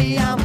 happy, I'm